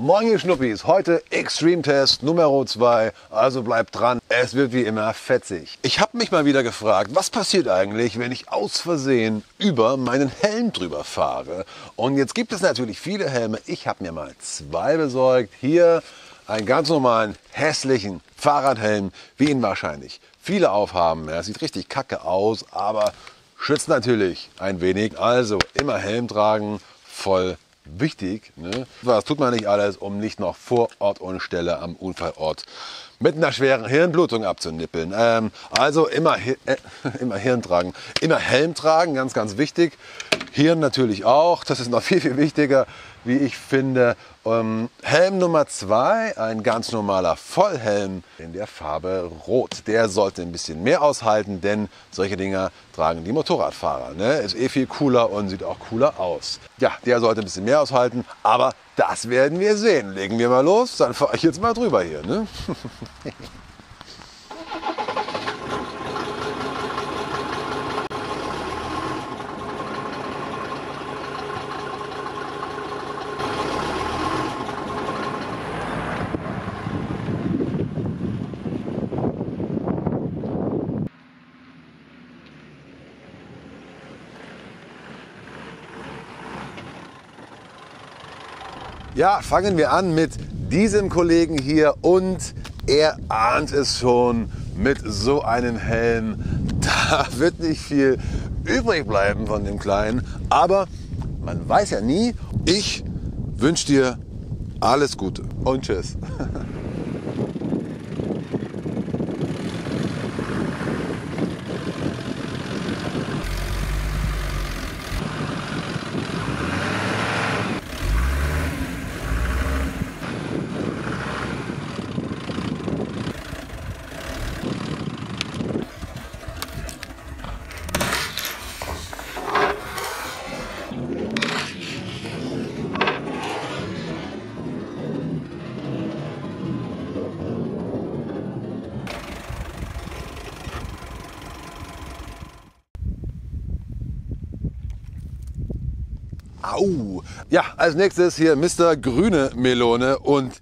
Moin ihr Schnuppis, heute Extreme Test Nummer 2, also bleibt dran, es wird wie immer fetzig. Ich habe mich mal wieder gefragt, was passiert eigentlich, wenn ich aus Versehen über meinen Helm drüber fahre? Und jetzt gibt es natürlich viele Helme, ich habe mir mal zwei besorgt. Hier einen ganz normalen, hässlichen Fahrradhelm, wie ihn wahrscheinlich viele aufhaben. Er sieht richtig kacke aus, aber schützt natürlich ein wenig. Also immer Helm tragen, voll wichtig. Ne? Was tut man nicht alles, um nicht noch vor Ort und Stelle am Unfallort mit einer schweren Hirnblutung abzunippeln. Ähm, also immer, äh, immer Hirn tragen, immer Helm tragen, ganz, ganz wichtig. Hirn natürlich auch, das ist noch viel, viel wichtiger, wie ich finde. Ähm, Helm Nummer zwei, ein ganz normaler Vollhelm in der Farbe Rot. Der sollte ein bisschen mehr aushalten, denn solche Dinger tragen die Motorradfahrer. Ne? Ist eh viel cooler und sieht auch cooler aus. Ja, der sollte ein bisschen mehr aushalten, aber das werden wir sehen. Legen wir mal los, dann fahre ich jetzt mal drüber hier. Ne? Ja, fangen wir an mit diesem Kollegen hier und er ahnt es schon mit so einem Helm. Da wird nicht viel übrig bleiben von dem Kleinen, aber man weiß ja nie. Ich wünsche dir alles Gute und tschüss. Au! Ja, als nächstes hier Mr. Grüne Melone und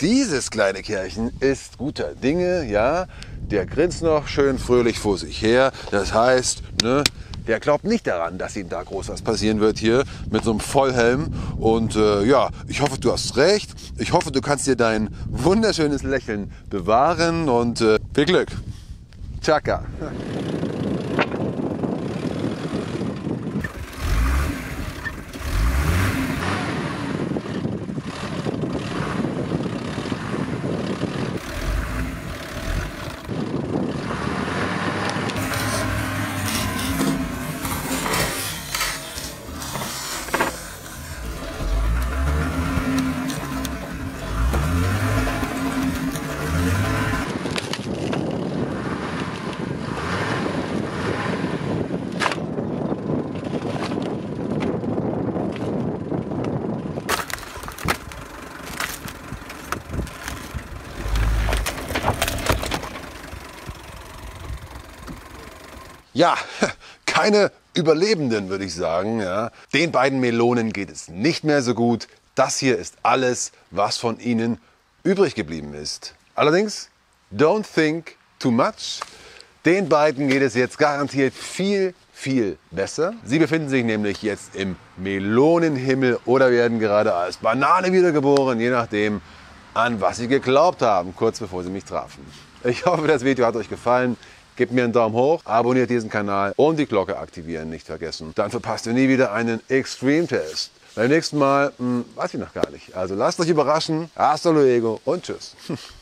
dieses kleine Kerlchen ist guter Dinge, ja. Der grinst noch schön fröhlich vor sich her. Das heißt, ne, der glaubt nicht daran, dass ihm da groß was passieren wird hier mit so einem Vollhelm. Und äh, ja, ich hoffe, du hast recht. Ich hoffe, du kannst dir dein wunderschönes Lächeln bewahren und äh, viel Glück. Chaka. Ja, keine Überlebenden, würde ich sagen. Ja. Den beiden Melonen geht es nicht mehr so gut. Das hier ist alles, was von ihnen übrig geblieben ist. Allerdings, don't think too much. Den beiden geht es jetzt garantiert viel, viel besser. Sie befinden sich nämlich jetzt im Melonenhimmel oder werden gerade als Banane wiedergeboren, je nachdem, an was sie geglaubt haben, kurz bevor sie mich trafen. Ich hoffe, das Video hat euch gefallen. Gebt mir einen Daumen hoch, abonniert diesen Kanal und die Glocke aktivieren nicht vergessen. Dann verpasst ihr nie wieder einen Extreme-Test. Beim nächsten Mal, hm, weiß ich noch gar nicht. Also lasst euch überraschen. Hasta luego und tschüss.